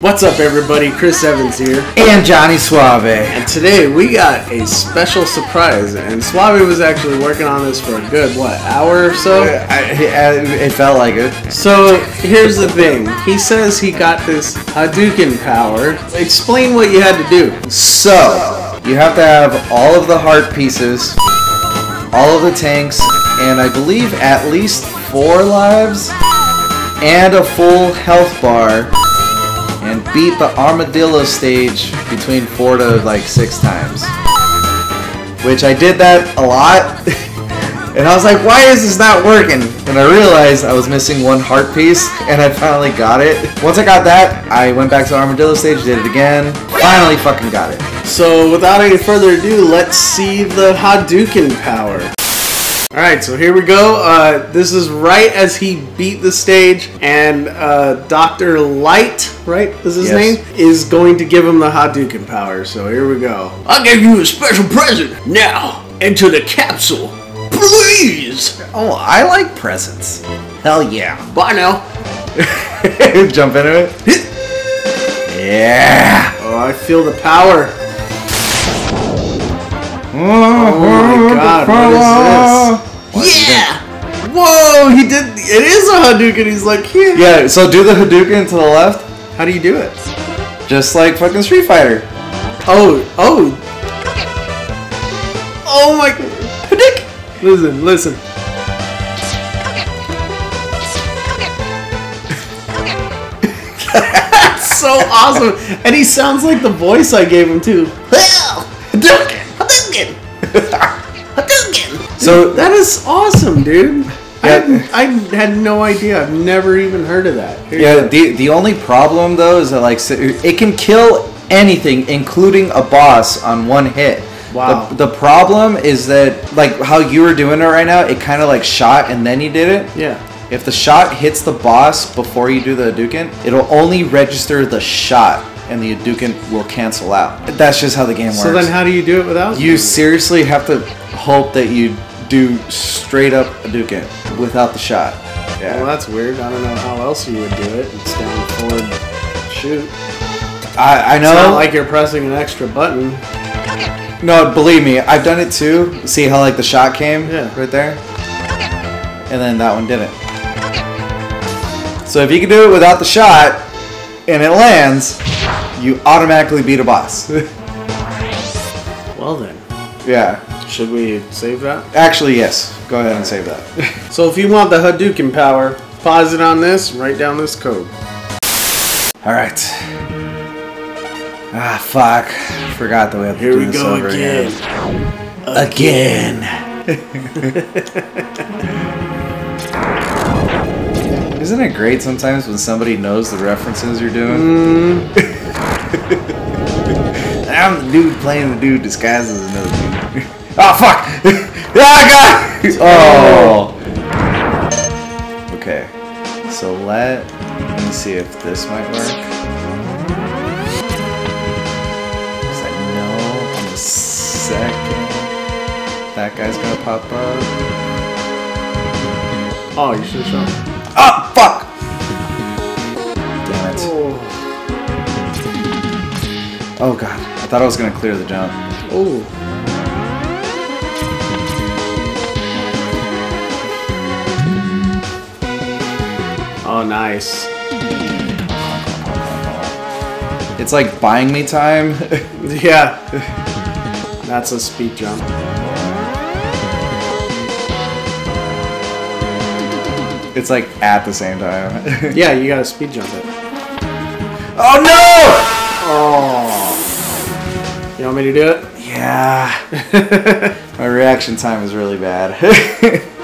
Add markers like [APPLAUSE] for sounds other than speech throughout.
What's up, everybody? Chris Evans here. And Johnny Saovi. And today we got a special surprise. And Saovi was actually working on this for a good, what, hour or so? Uh, I, I, uh, it felt like it. So here's the thing he says he got this Hadouken power. Explain what you had to do. So, you have to have all of the heart pieces, all of the tanks, and I believe at least four lives, and a full health bar, and beat the armadillo stage between four to like six times. Which I did that a lot. [LAUGHS] And I was like, why is this not working? And I realized I was missing one heart piece, and I finally got it. Once I got that, I went back to the Armadillo stage, did it again, finally fucking got it. So without any further ado, let's see the Hadouken power. Alright, so here we go. Uh, this is right as he beat the stage, and uh, Dr. Light, right, is his Yes. name, is going to give him the Hadouken power. So here we go. I gave you a special present. Now, enter the capsule. Please! Oh, I like presents. Hell yeah. Bye now. [LAUGHS] Jump into it. Yeah. Oh, I feel the power. Oh my God, what is this? Yeah! Whoa, he did. It is a Hadouken. He's like, yeah. Yeah, so do the Hadouken to the left, How do you do it? just like fucking Street Fighter. Oh, oh. Oh my. Hadouken! Listen, listen. [LAUGHS] That's so awesome. And he sounds like the voice I gave him too. Well, Hadouken! Hadouken! [LAUGHS] So- [LAUGHS] that is awesome, dude. I, Yeah. had, I had no idea. I've never even heard of that. Here Yeah, the the only problem though is that like it can kill anything, including a boss, on one hit. Wow. The, the problem is that like how you were doing it right now, it kind of like shot and then you did it. yeah. If the shot hits the boss before you do the Hadouken, it'll only register the shot, and the Hadouken will cancel out. That's just how the game works. So then, how do you do it without? you seriously have to hope that you do straight up a Hadouken without the shot. Yeah. Well, Yeah. that's weird. I don't know how else you would do it. It's down forward shoot. I, I know. It's know. not like you're pressing an extra button. no, believe me, I've done it too. See how like the shot came Yeah. right there, and then that one didn't. So if you can do it without the shot, and it lands, you automatically beat a boss. [LAUGHS] Well then, yeah. Should we save that? Actually, yes. Go ahead and save that. [LAUGHS] So if you want the Hadouken power, pause it on this, write down this code. All right. Ah, fuck. Forgot that we had to Here do we this go over again. Again. [LAUGHS] Isn't it great sometimes when somebody knows the references you're doing? [LAUGHS] I'm the dude playing the dude disguised as another dude. oh, fuck! [LAUGHS] ah, God! Oh! Okay. So let, let me see if this might work. 'Cause I know on the second that guy's gonna pop up. Oh, you should show. me. Oh, fuck! Damn it. Oh. Oh god, I thought I was gonna clear the jump. oh. Oh, nice. It's like buying me time. [LAUGHS] Yeah. That's a speed jump. it's like at the same time. [LAUGHS] Yeah, you gotta speed jump it. oh no! Oh. You want me to do it? Yeah. [LAUGHS] My reaction time is really bad.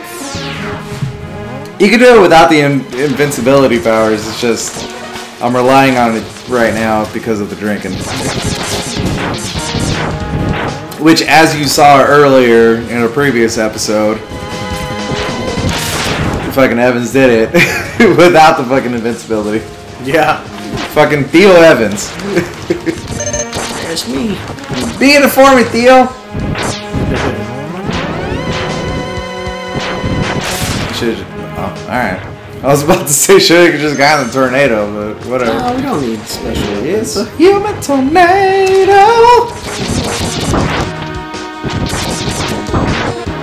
You can do it without the in- invincibility powers. It's just I'm relying on it right now because of the drinking. Which, as you saw earlier in a previous episode, fucking Evans did it [LAUGHS] without the fucking invincibility. Yeah. Fucking Theo Evans. There's me. Being it for me, Theo. Should. Oh, all right. I was about to [LAUGHS] say should have just gotten the tornado, but whatever. No, we don't need special It's a human tornado.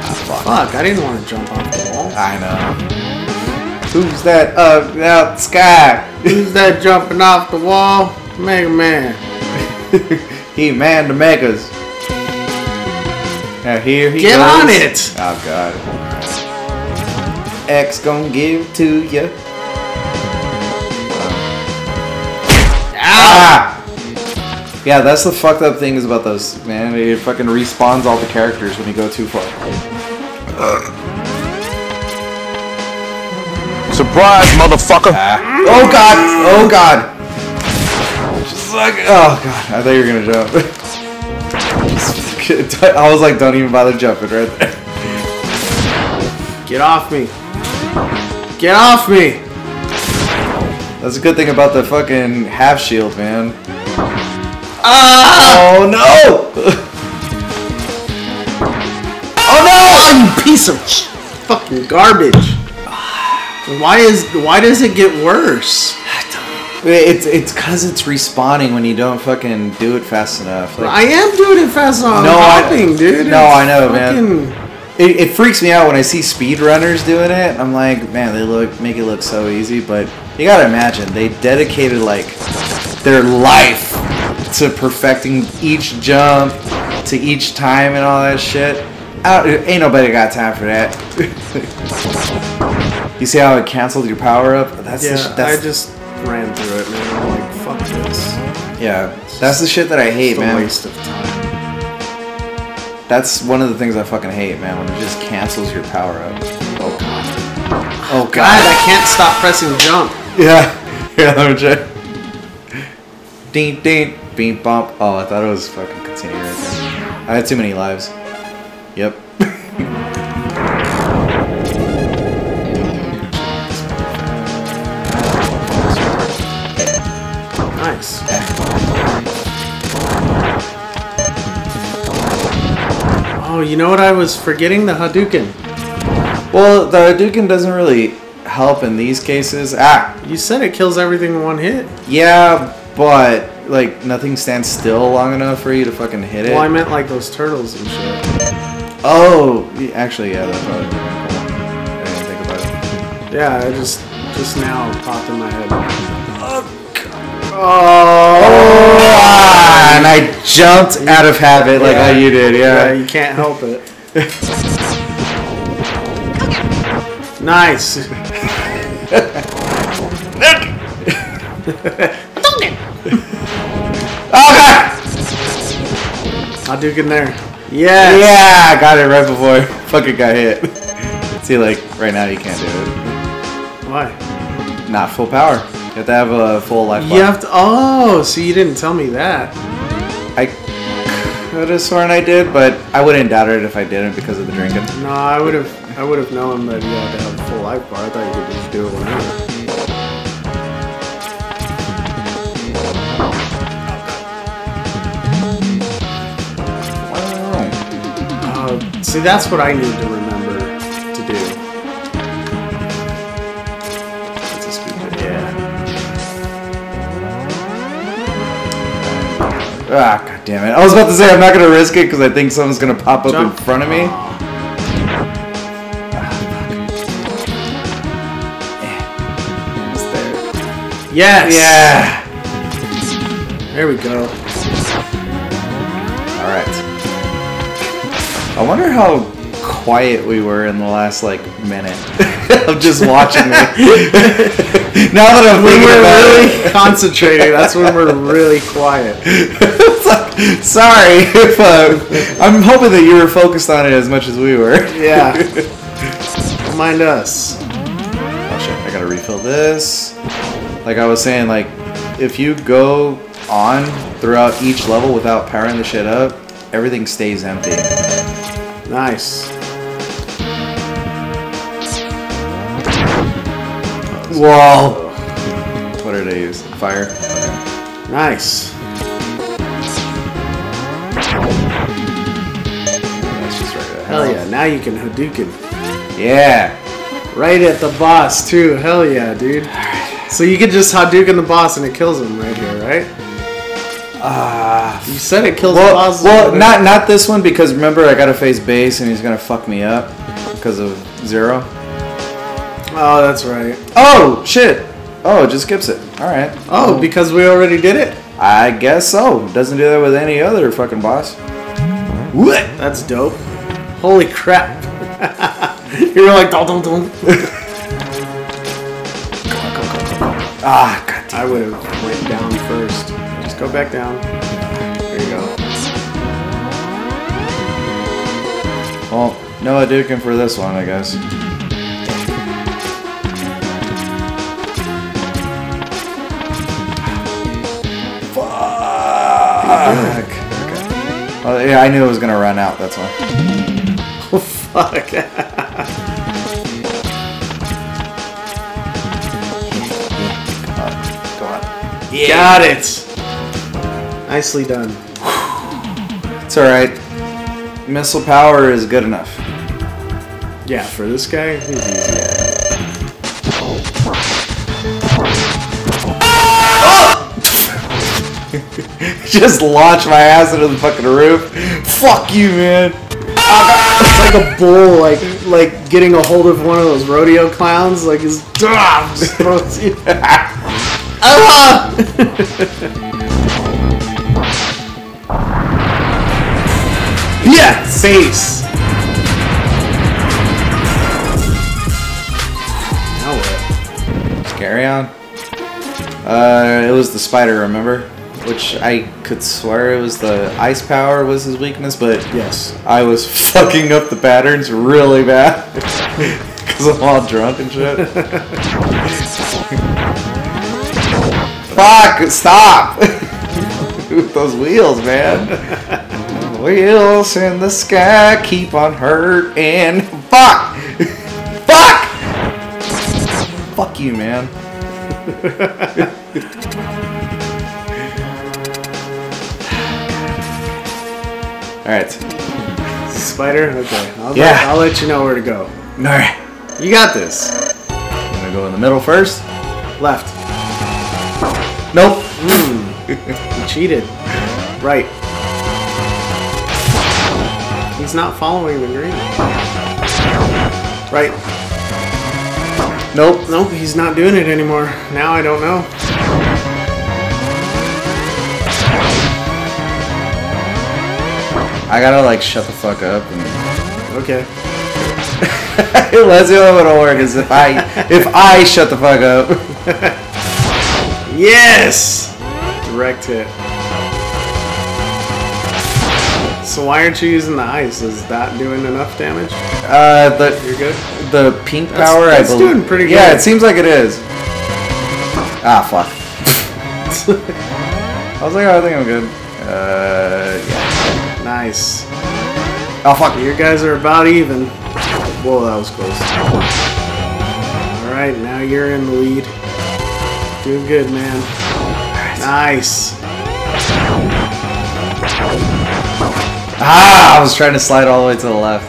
Ah, fuck, I didn't want to jump off the wall. I know. Who's that up out the sky? [LAUGHS] Who's that jumping off the wall? Mega Man. he man the megas. Now here he Get goes. on it! Oh god. X gonna give to you. Ah! Yeah, that's the fucked up thing is about those, man. It fucking respawns all the characters when you go too far. Surprise, motherfucker! Ah. Oh god! Oh god! Just like, oh god, I thought you were gonna jump. [LAUGHS] I was like, don't even bother jumping right there. Get off me. Get off me! That's a good thing about the fucking half shield, man. Ah! Oh no! [LAUGHS] oh no! Oh, you piece of fucking garbage. Why is why does it get worse? It's it's cause it's respawning when you don't fucking do it fast enough. Like, I am doing it fast on No, I- hopping, dude. no, It's I know, man. It, it freaks me out when I see speedrunners doing it. I'm like, man, they look make it look so easy, but you gotta imagine they dedicated like their life to perfecting each jump, to each time and all that shit. I ain't nobody got time for that. [LAUGHS] you see how it canceled your power up? That's the Yeah, sh- that's I just ran through it, man. I'm like, fuck this. yeah, that's the shit that I hate, man. waste of time. That's one of the things I fucking hate, man. When it just cancels your power up. Oh god. Oh God, I can't stop pressing jump. Yeah. [LAUGHS] Yeah, let me check. Ding ding beep bump. Oh, I thought it was fucking continue right there. I had too many lives. Yep. [LAUGHS] you know what I was forgetting? The Hadouken. Well, the Hadouken doesn't really help in these cases. Ah, You said it kills everything in one hit. yeah, but like nothing stands still long enough for you to fucking hit it. Well, I meant like those turtles and shit. oh, actually, yeah, that's probably cool. I didn't think about it. Yeah, I just just now popped in my head. Oh, and I jumped out of habit like how you did, Yeah, yeah. you can't help it. [LAUGHS] nice. [LAUGHS] Oh god! Hadouken there. Yeah. Yeah, I got it right before I [LAUGHS] fucking got hit. See, like, right now you can't do it. Why? Not full power. You have to have a full life bar. You have to. Oh, so you didn't tell me that. I could have sworn I did, but I wouldn't doubt it if I didn't because of the drinking. No, I would have. I would have known that you had to have a full life bar. I thought you could just do it whenever. Uh, see, that's what I need to remember Ah, god damn it. I was about to say I'm not gonna risk it because I think something's gonna pop up Jump. in front of me. There. Yes. Yeah. There we go. Alright. I wonder how quiet we were in the last like minute [LAUGHS] of just watching it. [LAUGHS] now that I'm thinking we're really it. [LAUGHS] concentrating, that's when we're really quiet. Like, sorry if uh, I'm hoping that you were focused on it as much as we were. Yeah. Mind us. Oh shit, I gotta refill this. Like I was saying, like if you go on throughout each level without powering the shit up, everything stays empty. Nice. Whoa! What did I use? Fire? Okay. Nice. That's just right. Hell yeah. Now you can Hadouken. Yeah. Right at the boss too. Hell yeah, dude. So you could just Hadouken the boss and it kills him right here, right? Ah. You said it kills the well, boss. well, not not this one because remember I gotta face base and he's gonna fuck me up because of zero. Oh, that's right. Oh shit! Oh, it just skips it. All right. Oh, because we already did it. I guess so. Doesn't do that with any other fucking boss. What? That's dope. Holy crap. [LAUGHS] You're like, dum dum dum. [LAUGHS] Ah, god. I would have went down first. Just go back down. There you go. Well, no Hadouken for this one, I guess. Fuck. Okay. Oh, yeah, I knew it was gonna run out. That's why. [LAUGHS] Oh, fuck. Go on. Got it. Nicely done. It's all right. Missile power is good enough. Yeah, for this guy, [LAUGHS] Just launch my ass into the fucking roof. Fuck you, man. It's like a bull, like like getting a hold of one of those rodeo clowns. Like his ah, just throws you. Ah! yeah, face. Now what? Carry on. Uh, it was the spider, remember? Which I could swear it was the ice power was his weakness, but Yes. I was [LAUGHS] fucking up the patterns really bad [LAUGHS] because I'm all drunk and shit. Fuck! Stop! [LAUGHS] With those wheels, man. Wheels in the sky keep on hurting. Fuck! Fuck! Fuck you, man. Alright. Spider. Okay. I'll, Yeah. let, I'll let you know where to go. Alright. You got this. I'm gonna go in the middle first. Left. Nope. Hmm. You cheated. Right. He's not following the green. Right. Nope. Nope, he's not doing it anymore. Now I don't know. I gotta like shut the fuck up. And... Okay. That's the only way it'll work is if I if I shut the fuck up. [LAUGHS] Yes! Direct hit. So why aren't you using the ice? Is that doing enough damage? Uh, the You're good? the pink That's- power. that's I believe. doing pretty good. Yeah, it seems like it is. Ah, fuck. [LAUGHS] [LAUGHS] I was like, oh, I think I'm good. Uh, yeah. Nice. Oh fuck. You guys are about even. Whoa, that was close. Alright, now you're in the lead. Doing good, man. Nice. Ah, I was trying to slide all the way to the left.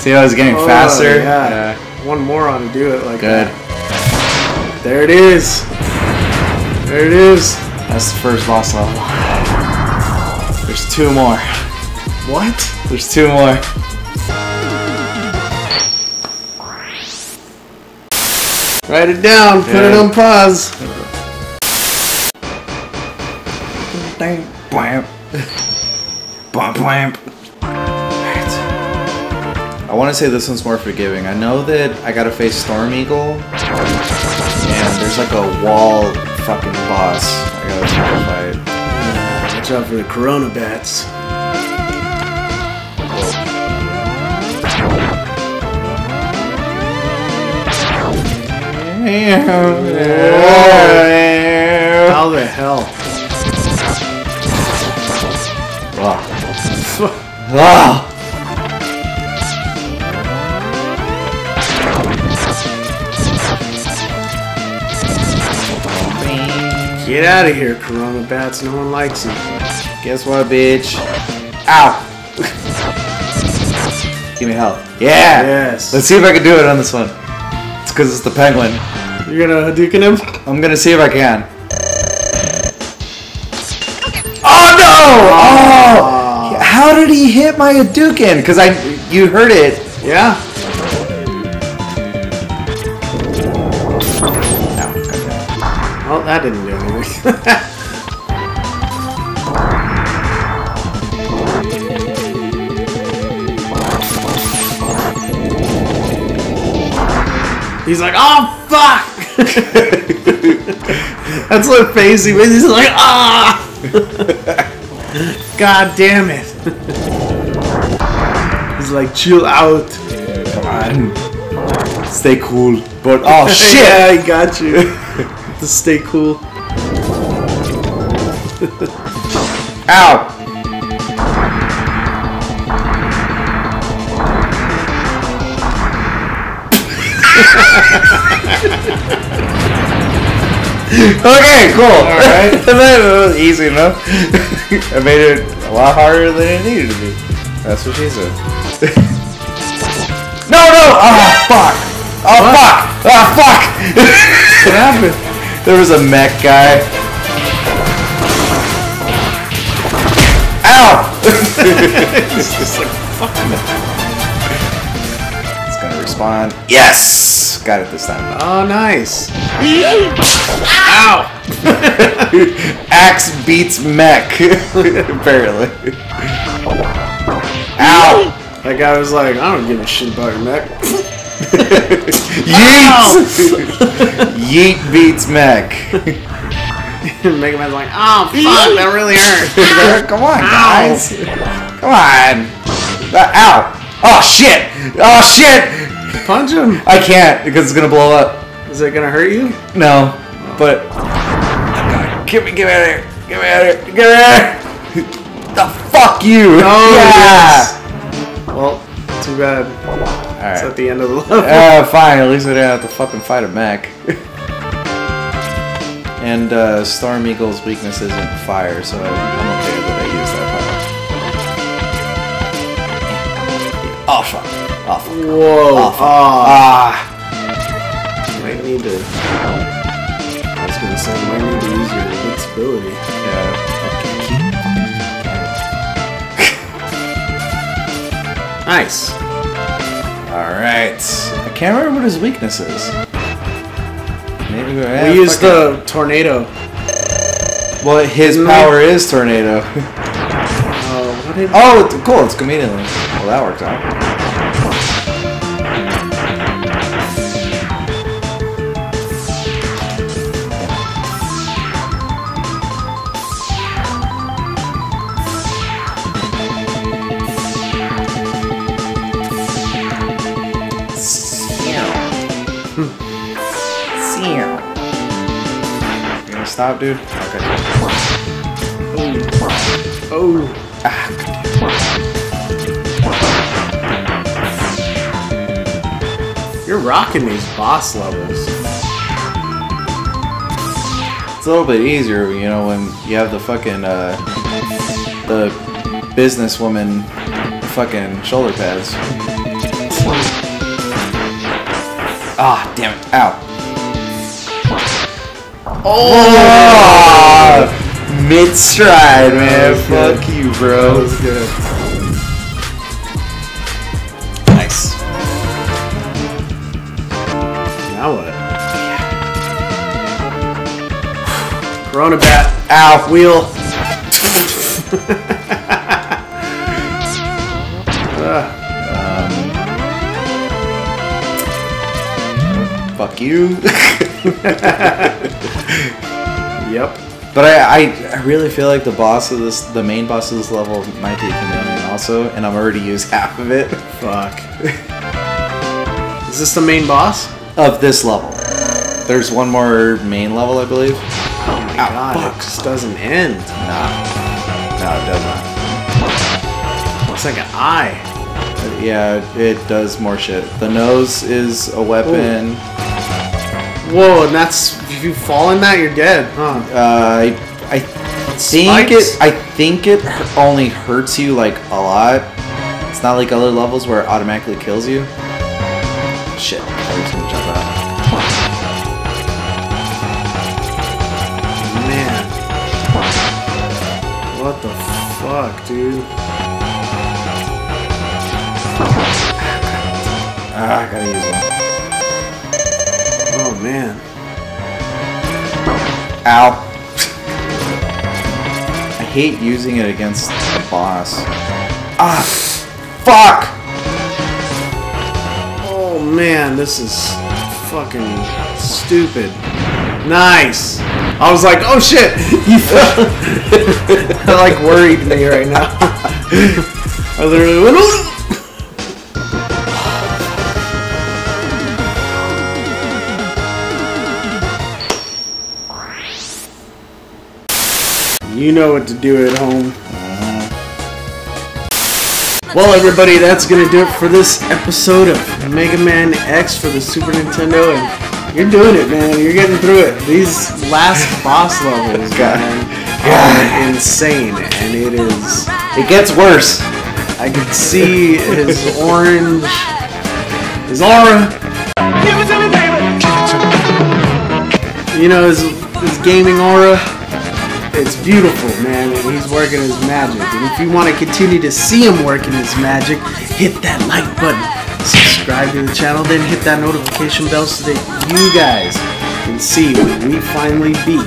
See, I was getting Oh, faster. yeah. One more ought to do it like Good. that. There it is. There it is. That's the first boss level. Two more. What? There's two more. Write it down. Put it on pause. Bam, bam, bam. I want to say this one's more forgiving. I know that I gotta face Storm Eagle, and there's like a wall fucking boss. I gotta fight. Watch out for the Corona bats. How the hell? Ah. Ah. Get out of here, Corona bats. No one likes you. Guess what, bitch? Ow! Give me health. Yeah. Yes. Let's see if I can do it on this one. It's because it's the penguin. You're gonna Hadouken him? I'm gonna see if I can. Oh no! Ah. Oh! How did he hit my Hadouken? Because I, you heard it. Yeah. Well, that didn't do anything. [LAUGHS] He's like, oh fuck! [LAUGHS] That's what he was. He's like, ah! [LAUGHS] God damn it! He's like, chill out. Come on. Stay cool. But oh shit! yeah, I got you. to stay cool. Ow! [LAUGHS] okay, cool. Alright. [LAUGHS] that was easy enough. [LAUGHS] I made it a lot harder than it needed to be. That's what she said. no, no! Oh, fuck! Oh, fuck! Oh, fuck! What happened? There was a mech guy. [LAUGHS] He's just like, fuck It's gonna respond. Yes! Got it this time. Oh, nice. Ow! [LAUGHS] Axe beats mech. [LAUGHS] Apparently. Ow! That guy was like, I don't give a shit about your mech. Yeet! Yeet beats mech. [LAUGHS] Mega Man's like, oh fuck, that really hurt. [LAUGHS] Come on, Ow. guys. Come on. Uh, ow! Oh shit! Oh shit! Punch him. I can't because it's gonna blow up. Is it gonna hurt you? No, but get me, get me out of here! Get me out of here! Get me out of here! The fuck you! Oh, yeah! Well, too bad. It's at the end of the level. Uh, fine. At least I didn't have to fucking fight a mech. [LAUGHS] and uh, Storm Eagle's weakness isn't fire, so I'm okay that I use that power. Oh fuck! Oh fuck! Whoa. Oh, fuck. Ah. Ah! might need to. I was gonna say, might need to use your invincibility. Yeah. Nice. Alright. I can't remember what his weakness is. Maybe we, yeah, used the tornado. Well, his Didn't power is tornado. Oh, what oh, cool. It's chameleon. Well, that worked out. Stop, dude? Okay. Oh. You're rocking these boss levels. It's a little bit easier, you know, when you have the fucking, uh, the businesswoman fucking shoulder pads. Ah, damn it. Ow. Oh! Mid stride, man. good. Fuck you, bro. good. Nice. Now what? Corona bat. Ow. Wheel. [LAUGHS] Fuck you. [LAUGHS] [LAUGHS] Yep. But I, I, I really feel like the boss of this, the main boss of this level might be a chameleon also, and I'm already used [LAUGHS] half of it Fuck. Is this the main boss? of this level. There's one more main level, I believe. Oh my Ow, god, fuck. it just doesn't end. Nah, no, it doesn't. Looks like an eye. Yeah, it does more shit. The nose is a weapon. Whoa, and that's if you fall in that, you're dead, huh? Uh, I, I think Spikes? it. I think it only hurts you like a lot. It's not like other levels where it automatically kills you. Shit, I was gonna jump out. Man. What the fuck, dude? Ah, I gotta use one. Oh man. Ow. I hate using it against the boss. Ah, fuck! Oh man, this is fucking stupid. Nice. I was like, oh shit, [LAUGHS] you fell. [LAUGHS] that like worried me right now. [LAUGHS] I literally went. You know what to do at home. Uh-huh. Well, everybody, that's gonna do it for this episode of Mega Man X for the Super Nintendo, and you're doing it, man. You're getting through it. These last boss levels, [LAUGHS] God. man, are insane, and it is. It gets worse. I can see his [LAUGHS] orange, his aura. You know his his gaming aura. It's beautiful, man, and he's working his magic. And if you want to continue to see him working his magic, hit that like button, subscribe to the channel, then hit that notification bell so that you guys can see when we finally beat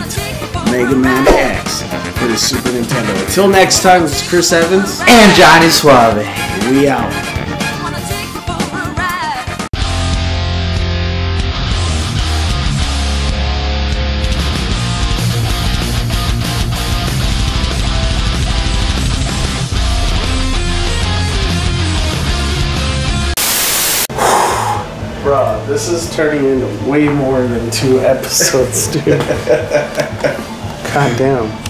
Mega Man X for the Super Nintendo. Until next time, this is Chris Evans. And Johnny Saovi. We out. This is turning into way more than two episodes, dude. [LAUGHS] God damn.